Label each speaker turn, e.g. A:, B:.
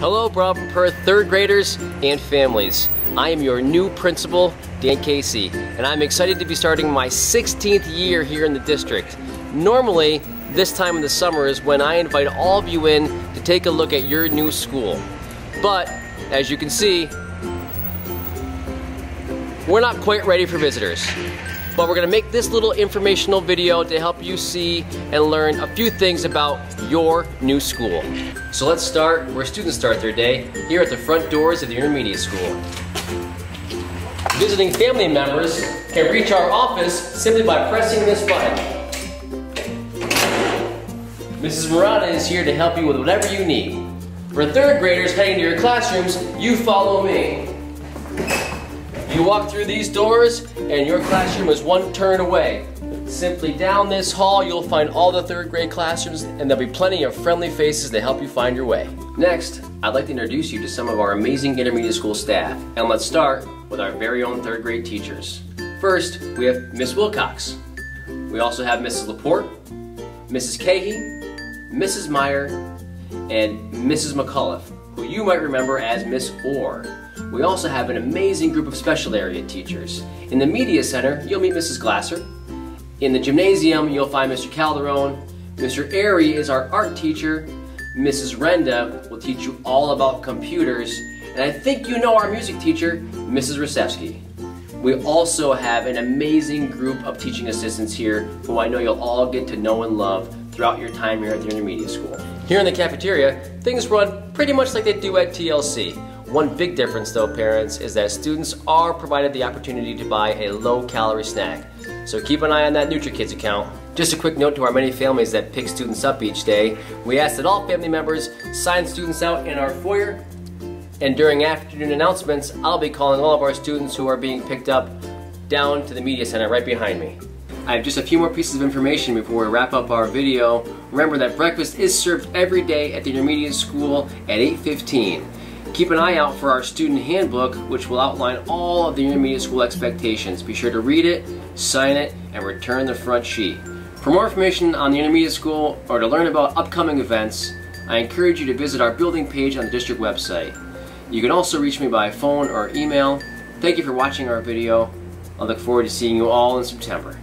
A: Hello, Broadalbin-Perth third graders and families. I am your new principal, Dan Casey, and I'm excited to be starting my 16th year here in the district. Normally, this time in the summer is when I invite all of you in to take a look at your new school. But, as you can see, we're not quite ready for visitors but we're gonna make this little informational video to help you see and learn a few things about your new school. So let's start where students start their day, here at the front doors of the intermediate school. Visiting family members can reach our office simply by pressing this button. Mrs. Murata is here to help you with whatever you need. For third graders heading to your classrooms, you follow me. You walk through these doors and your classroom is one turn away. Simply down this hall, you'll find all the third grade classrooms and there'll be plenty of friendly faces to help you find your way. Next, I'd like to introduce you to some of our amazing intermediate school staff. And let's start with our very own third grade teachers. First, we have Miss Wilcox. We also have Mrs. Laporte, Mrs. Cahey, Mrs. Meyer, and Mrs. McCullough, who you might remember as Miss Orr. We also have an amazing group of special area teachers. In the Media Center, you'll meet Mrs. Glasser. In the gymnasium, you'll find Mr. Calderon. Mr. Airy is our art teacher. Mrs. Renda will teach you all about computers. And I think you know our music teacher, Mrs. Rasevsky. We also have an amazing group of teaching assistants here who I know you'll all get to know and love throughout your time here at the intermediate school. Here in the cafeteria, things run pretty much like they do at TLC. One big difference though, parents, is that students are provided the opportunity to buy a low-calorie snack. So keep an eye on that NutriKids account. Just a quick note to our many families that pick students up each day. We ask that all family members sign students out in our foyer. And during afternoon announcements, I'll be calling all of our students who are being picked up down to the media center right behind me. I have just a few more pieces of information before we wrap up our video. Remember that breakfast is served every day at the intermediate school at 8.15. Keep an eye out for our student handbook, which will outline all of the intermediate school expectations. Be sure to read it, sign it, and return the front sheet. For more information on the intermediate school or to learn about upcoming events, I encourage you to visit our building page on the district website. You can also reach me by phone or email. Thank you for watching our video. I look forward to seeing you all in September.